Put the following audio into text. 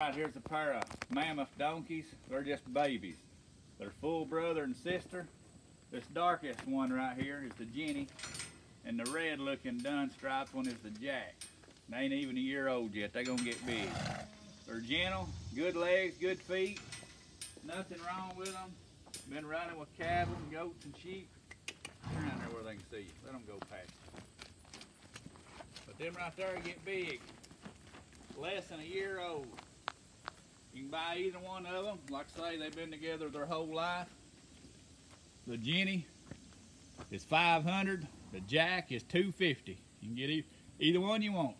Right here's a pair of mammoth donkeys. They're just babies. They're full brother and sister. This darkest one right here is the Jenny, and the red looking dun striped one is the Jack. They ain't even a year old yet. They're gonna get big. They're gentle, good legs, good feet. Nothing wrong with them. Been running with cattle and goats and sheep. Around there where they can see you. Let them go past you. But them right there get big. Less than a year old. You can buy either one of them. Like I say, they've been together their whole life. The Jenny is 500. The Jack is 250. You can get e- either one you want.